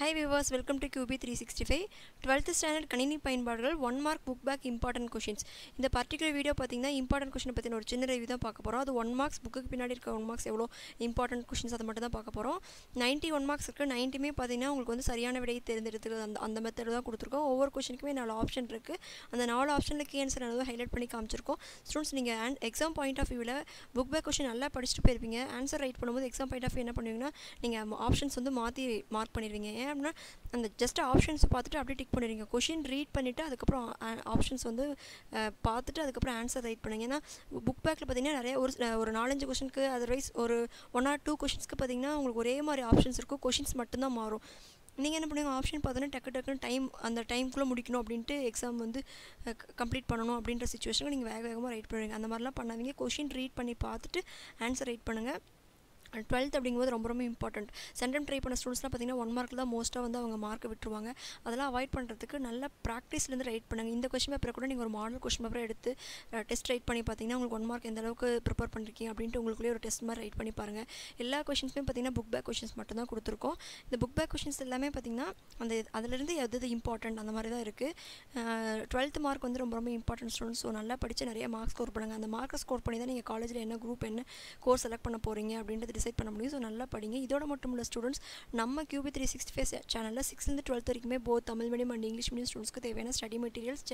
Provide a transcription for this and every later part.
Hi viewers welcome to QB three sixty five twelfth standard கணினி பயன்பாடுகள் one mark book back important questions இந்த particular video பார்த்தீங்கன்னா important கொஷினை பற்றின ஒரு சின்ன ரிவ்யூ தான் பார்க்க போகிறோம் அது ஒன் மார்க்ஸ் புக்கு பின்னாடி இருக்க ஒன் மார்க்ஸ் எவ்வளோ இம்பார்ட்டன்ட் கொஷின்ஸ் அதை மட்டும் தான் பார்க்க போகிறோம் நைன்ட்டி ஒன் மார்க்ஸ் இருக்குது நைன்ட்டியுமே பார்த்தீங்கன்னா உங்களுக்கு வந்து சரியான விடையை தேர்ந்தெடுத்துக்கிறது அந்த அந்த மெத்தட் தான் கொடுத்துருக்கோம். ஒவ்வொரு கொஷனுக்குமே நாலு ஆப்ஷன் இருக்குது அந்த நாலு ஆப்ஷனில் கே ஆன்சர் அளவு ஹைலைட் பண்ணி காமிச்சிருக்கோம். ஸ்டூடெண்ட்ஸ் நீங்கள் அண்ட் எக்ஸாம் பாயிண்ட் ஆஃப் வியூவில் புக் பேக் கொஷின் நல்லா படிச்சுட்டு போயிருப்பீங்க. ஆன்சர் ரைட் பண்ணும்போது எக்ஸாம் பாயிண்ட் ஆஃப் வியூ என்ன பண்ணுவீங்கன்னா நீங்கள் ஆப்ஷன்ஸ் வந்து மாற்றி மார்க் பண்ணிடுவீங்க ஏன் அப்படின்னா அந்த ஜஸ்ட் ஆப்ஷன்ஸ் பார்த்துட்டு அப்படியே டிக் பண்ணிடுவீங்க கொஷின் ரீட் பண்ணிவிட்டு அதுக்கப்புறம் ஆப்ஷன்ஸ் வந்து பார்த்துட்டு அதுக்கப்புறம் ஆன்சர் ரைட் பண்ணுங்க. ஏன்னா புக் பேக்கில் பார்த்தீங்கன்னா நிறைய ஒரு ஒரு நாலஞ்சு கொஷனுக்கு அதர்வைஸ் ஒரு ஒன் ஆர் டூ கொஷின்ஸ்க்கு பார்த்தீங்கன்னா உங்களுக்கு ஒரே மாதிரி ஆப்ஷன்ஸ் இருக்கும். கொஷின்ஸ் மட்டும்தான் மாறும். நீங்கள் என்ன பண்ணுவீங்க ஆப்ஷன் பார்த்தோன்னா டக்கு டக்குன்னு டைம் அந்த டைம்குள்ளே முடிக்கணும் அப்படின்ட்டு எக்ஸாம் வந்து கம்ப்ளீட் பண்ணணும் அப்படின்ற சுச்சுவேஷனுக்கு நீங்கள் வேக வேகமாக ரைட் பண்ணுவீங்க அந்த மாதிரிலாம் பண்ணாதீங்க. கொஷின் ரீட் பண்ணி பார்த்துட்டு ஆன்சர் ரைட் பண்ணுங்கள் டுவெல்த் அப்படிங்கும்போது ரொம்ப ரொம்ப இம்பார்ட்டண்ட் சென்டம் ட்ரை பண்ண ஸ்டூடெண்ட்ஸ்லாம் பார்த்தீங்கன்னா ஒன் மார்க்கில் தான் மோஸ்ட்டாக வந்து அவங்க மார்க் விட்டுருவாங்க. அதெல்லாம் அவாய்ட் பண்ணுறதுக்கு நல்ல ப்ராக்டிஸ்லேருந்து ரைட் பண்ணுங்கள் இந்த கொஸ்டின் பேப்பரை கூட நீங்கள் ஒரு மாடல் கொஸ்டின் பேப்பரை எடுத்து டெஸ்ட் ரைட் பண்ணி பார்த்தீங்கன்னா உங்களுக்கு ஒன் மார்க் எந்த அளவுக்கு ப்ரிப்பேர் பண்ணிருக்கீங்க அப்படின்ட்டு உங்களுக்குள்ளே ஒரு டெஸ்ட் மாதிரி ரைட் பண்ணி பாருங்கள் எல்லா கொஷின்ஸுமே பார்த்தீங்கன்னா புக் பேக் கொஷின்ஸ் மட்டும் தான் கொடுத்துருக்கோம். இந்த புக் பேக் கொஷின்ஸ் எல்லாமே பார்த்தீங்கன்னா அந்த அதுலேருந்து எது எது இம்பார்ட்டன்ட் அந்த மாதிரி தான் இருக்குது டுவெல்த் மார்க் வந்து ரொம்ப ரொம்ப இம்பார்ட்டன்ட் ஸ்டூடெண்ட்ஸ் ஸோ நல்லா படித்து நிறைய மார்க் ஸ்கோர் பண்ணுங்கள் அந்த மார்க்கை ஸ்கோர் பண்ணி தான் நீங்கள் காலேஜில் என்ன குரூப் என்ன கோர்ஸ் செலக்ட் பண்ண போகிறீங்க அப்படின்றது டிசைட் பண்ண முடியும். ஸோ நல்லா படிங்க. இதோட மட்டும் உள்ள ஸ்டூடெண்ட்ஸ் நம்ம கியூபி த்ரீ சிக்ஸ்டி ஃபைவ் சேனலில் சிக்ஸ்த்லேருந்து டுவெல்த் வரைக்குமே both Tamil medium and English medium ஸ்டூடெண்ட்ஸ்க்கு தேவையான ஸ்டடி மெட்டீரியல்ஸ்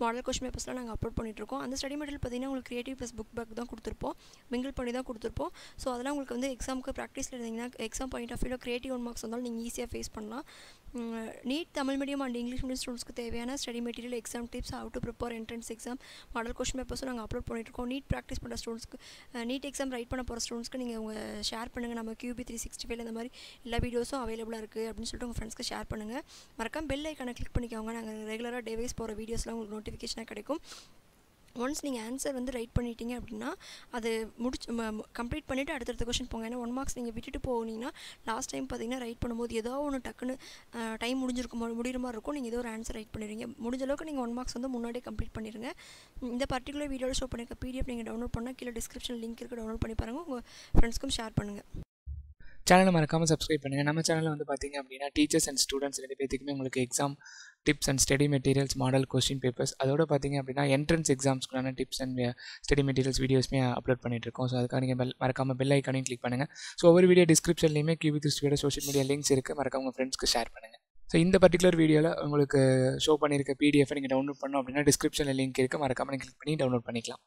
மாடல் கொஷின் பேப்பர்ஸ்லாம் நாங்கள் அப்லோட் பண்ணிட்டுருக்கோம் அந்த ஸ்டடி மெட்டீரியல் பார்த்தீங்கன்னா உங்களுக்கு கிரியேட்டிவ் ப்ளஸ் புக் பேக் தான் கொடுத்துருப்போம். மிங்கிள் பண்ணி தான் கொடுத்துருப்போம். ஸோ அதெல்லாம் உங்களுக்கு வந்து எக்ஸாமுக்கு ப்ராக்டிஸில் இருந்தீங்கன்னா எக்ஸாம் பாயிண்ட் ஆஃப் வியூவில் கிரியேட்டிவ் ஒன் மார்க்ஸ் வந்தாலும் நீங்கள் ஈஸியாக ஃபேஸ் பண்ணலாம். NEET Tamil medium and English medium ஸ்டூடெண்ட்ஸ்க்கு தேவையான study material exam tips how to prepare entrance exam model question பேப்பர்ஸும் நாங்கள் அப்லோட் பண்ணிட்டுருக்கோம் நீட் ப்ராக்டிஸ் பண்ணுற ஸ்டூடெண்ட்ஸ்க்கு நீட் எக்ஸாம் ரைட் பண்ண போகிற ஸ்டூடெண்ட்ஸ்க்கு நீங்கள் உங்கள் ஷேர் பண்ணுங்கள் நம்ம கியூபி த்ரீ சிக்ஸ்டி ஃபைவ் இந்த மாதிரி எல்லா வீடியோஸும் அவைலபிளாக இருக்குது அப்படின்னு சொல்லிட்டு உங்கள் ஃப்ரெண்ட்ஸ்க்கு ஷேர் பண்ணுங்கள் மறக்காம பெல் ஐக்கானை கிளிக் பண்ணிக்கோங்க. நாங்கள் ரெகுலராக டேவைஸ் போகிற வீடியோஸ்லாம் உங்களுக்கு நோட்டிஃபிகேஷனாக கிடைக்கும். ஒன்ஸ் நீங்கள் ஆன்சர் வந்து ரைட் பண்ணிட்டீங்க அப்படின்னா அது முடிச்சு கம்ப்ளீட் பண்ணிவிட்டு அடுத்தடுத்த கொஷின் போங்க. ஏன்னா ஒன் மார்க்ஸ் நீங்கள் விட்டுட்டு போனீங்கன்னா லாஸ்ட் டைம் பார்த்தீங்கன்னா ரைட் பண்ணும்போது ஏதோ ஒன்று டக்குன்னு டைம் முடிஞ்சிருக்கும் முடிகிற மாதிரி இருக்கும். நீங்கள் ஏதோ ஒரு ஆன்சர் ரைட் பண்ணிடுவீங்க முடிஞ்ச அளவுக்கு நீங்கள் ஒன் மார்க்ஸ் வந்து முன்னாடியே கம்ப்ளீட் பண்ணிடுங்க. இந்த பர்டிகுலர் வீடியோவில் ஷோ பண்ணியிருக்க பிடிஎஃப் நீங்கள் டவுன்லோட் பண்ணால் கீழே டிஸ்கிரிப்ஷன் லிங்க் இருக்குது டவுன்லோட் பண்ணி பாருங்கள் உங்கள் ஃப்ரெண்ட்ஸ்க்கும் ஷேர் பண்ணுங்கள் சேனலை மறக்காமல் சப்ஸ்கிரைப் பண்ணுங்கள் நம்ம சேனலில் வந்து பார்த்தீங்க அப்படின்னா டீச்சர்ஸ் அண்ட் ஸ்டூடெண்ட்ஸ் ரெண்டு பேத்துக்குமே உங்களுக்கு exam tips and study materials model question papers அதோட பார்த்தீங்க அப்படின்னா என்ட்ரன்ஸ் எக்ஸாம்ஸ்க்குள்ளான டிப்ஸ் அண்ட் ஸ்டடி மெட்டீரியல்ஸ் வீடியோஸ்மே அப்லோட் பண்ணிட்டுருக்கோம். ஸோ அதுக்காக நீங்கள் பெல் மறக்காமல் பெல் ஐக்கானையும் கிளிக் பண்ணுங்கள் ஸோ ஒவ்வொரு வீடியோ டிஸ்கிரிப்ஷன்லையுமே கியூபி திருஷ்டியோட சோஷியல் மீடியா லிங்க்ஸ் இருக்குது மறக்காம உங்கள் ஃப்ரெண்ட்ஸ்க்கு ஷேர் பண்ணுங்கள் ஸோ இந்த பர்டிகுலர் வீடியோவில் உங்களுக்கு ஷோ பண்ணியிருக்க பிடிஎஃப் நீங்கள் டவுன்லோட் பண்ணோம் அப்படின்னா டிஸ்கிரிப்ஷனில் லிங்க் இருக்குது மறக்காமல் நீங்கள் கிளிக் பண்ணி டவுன்லோட் பண்ணிக்கலாம்.